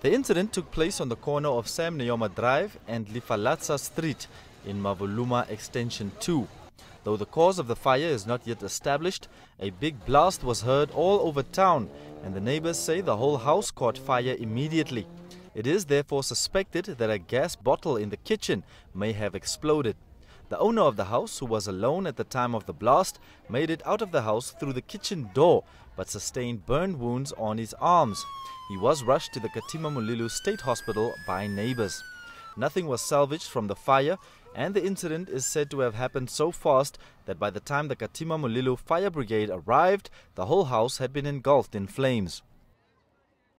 The incident took place on the corner of Sam Nujoma Drive and Lifalatsa Street in Mavuluma Extension 2. Though the cause of the fire is not yet established, a big blast was heard all over town and the neighbors say the whole house caught fire immediately. It is therefore suspected that a gas bottle in the kitchen may have exploded. The owner of the house, who was alone at the time of the blast, made it out of the house through the kitchen door but sustained burn wounds on his arms. He was rushed to the Katima Mulilo State Hospital by neighbors. Nothing was salvaged from the fire, and the incident is said to have happened so fast that by the time the Katima Mulilo Fire Brigade arrived, the whole house had been engulfed in flames.